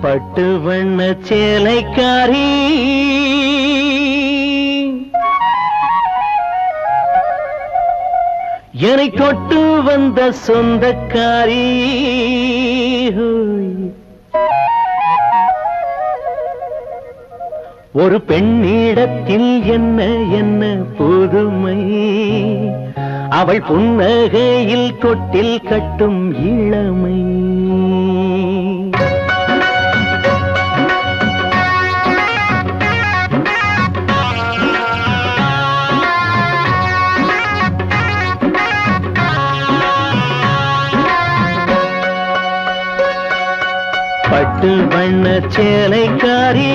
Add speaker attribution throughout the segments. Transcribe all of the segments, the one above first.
Speaker 1: பட்டு வண்ண சேலைக்காரி. என்னை கொட்டு வந்த சொந்தக்காரி. ஒரு பெண்ணிடத்தில் என்ன என்ன புதுமை. அவள் புன்னகையில் தொட்டில் கட்டும் இளமை. பட்டு வண்ண சேலைக்காரி.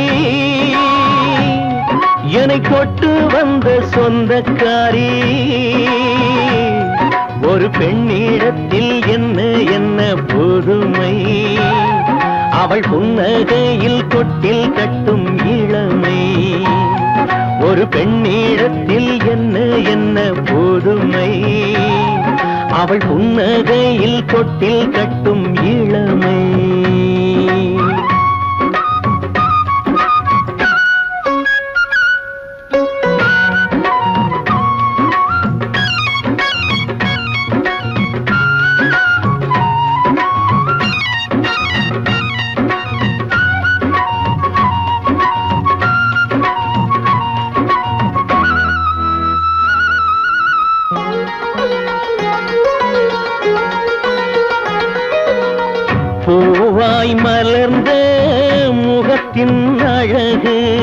Speaker 1: என்னை கொட்டு வந்த சொந்தக்காரி. ஒரு பெண்ணிடத்தில் என்ன என்ன பொறுமை? அவள் புன்னகையில் கொட்டில் கட்டும் இளமை. ஒரு பெண்ணிடத்தில் என்ன என்ன பொறுமை? அவள் புன்னகையில் கொட்டில் கட்டும் இளமை. பூவாய் மலர்ந்த முகத்தின் அழகு.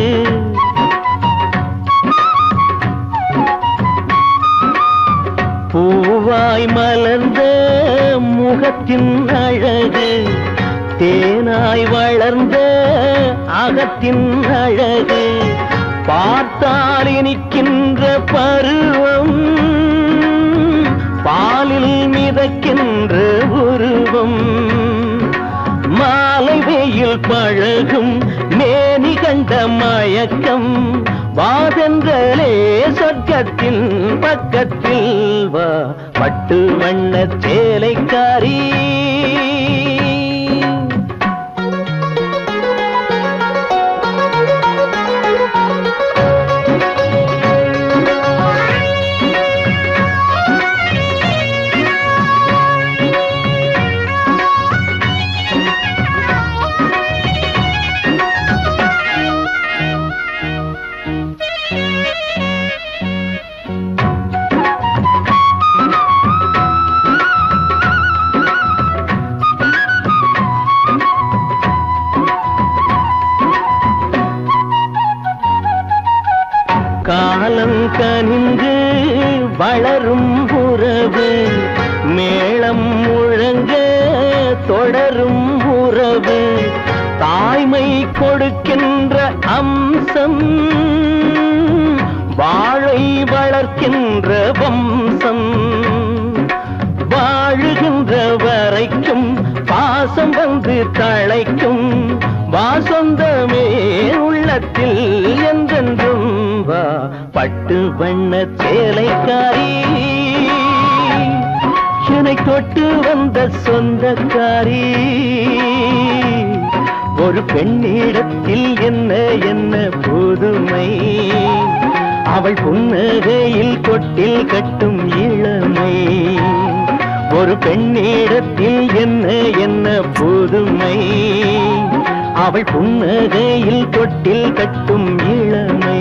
Speaker 1: பூவாய் மலர்ந்த முகத்தின் அழகு. தேனாய் வளர்ந்த அகத்தின் அழகு. பார்த்தால் இனிக்கின்ற பருவம் பாலில் மிதக்கின்ற அழகும் மேனி கண்ட மயக்கம். வாதங்களே சொர்க்கத்தின் பக்கத்தில் வா. பட்டு வண்ண சேலைக்காரீ. கனிந்து வளரும் உறவு மேளம் முழங்க தொடரும் உறவு தாய்மை கொடுக்கின்ற அம்சம் வாழை வளர்க்கின்ற வம்சம். வாழுகின்ற வரைக்கும் பாசம் வந்து தழைக்கும் பட்டு வண்ண சேலைக்காரி. என்னை தொட்டு வந்த சொந்தக்காரி. ஒரு பெண்ணிடத்தில் என்ன என்ன புதுமை. அவள் புன்னகையில் கொட்டில் கட்டும் இளமை. ஒரு பெண்ணிடத்தில் என்ன என்ன புதுமை. அவள் புன்னகையில் கொட்டில் கட்டும் இளமை.